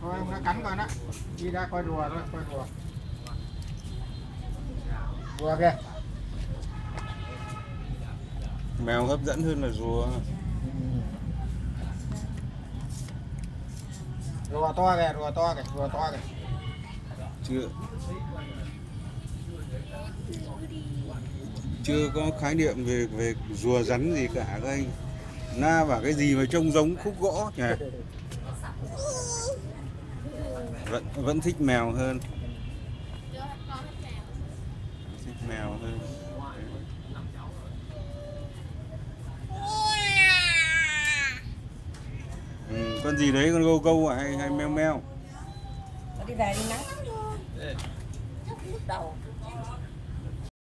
thôi nó cắn coi đó đi ra coi rùa thôi coi rùa rùa kìa. Mèo hấp dẫn hơn là rùa. Rùa to kìa rùa to kìa rùa to kìa. Chưa. Chưa có khái niệm về về rùa rắn gì cả các anh. Na vào cái gì mà trông giống khúc gỗ nhỉ vẫn vẫn thích mèo hơn. Thích mèo hơn. Ừ, con gì đấy con gâu gâu à hay hay meo meo? Nó đi về đi nắng. Lúc đầu